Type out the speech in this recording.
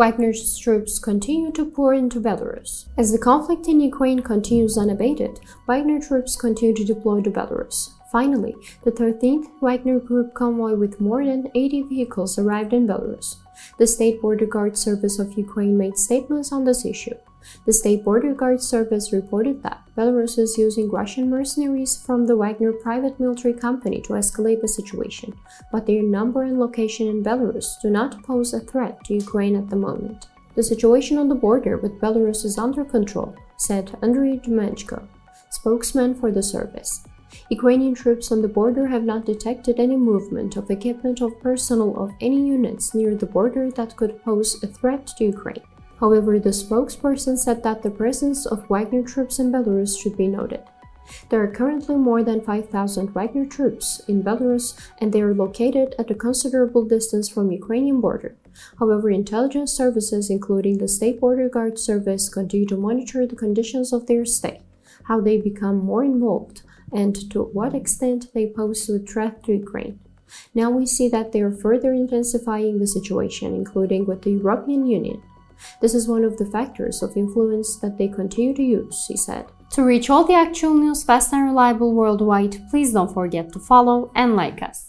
Wagner's troops continue to pour into Belarus. As the conflict in Ukraine continues unabated, Wagner troops continue to deploy to Belarus. Finally, the 13th Wagner Group convoy with more than 80 vehicles arrived in Belarus. The State Border Guard Service of Ukraine made statements on this issue. The State Border Guard Service reported that Belarus is using Russian mercenaries from the Wagner private military company to escalate the situation, but their number and location in Belarus do not pose a threat to Ukraine at the moment. The situation on the border with Belarus is under control, said Andrii Demchenko, spokesman for the service. Ukrainian troops on the border have not detected any movement of equipment or personnel of any units near the border that could pose a threat to Ukraine. However, the spokesperson said that the presence of Wagner troops in Belarus should be noted. There are currently more than 5,000 Wagner troops in Belarus and they are located at a considerable distance from Ukrainian border. However, intelligence services including the State Border Guard Service continue to monitor the conditions of their stay, how they become more involved, and to what extent they pose a threat to Ukraine. Now we see that they are further intensifying the situation, including with the European Union. This is one of the factors of influence that they continue to use, he said. To reach all the actual news fast and reliable worldwide, please don't forget to follow and like us.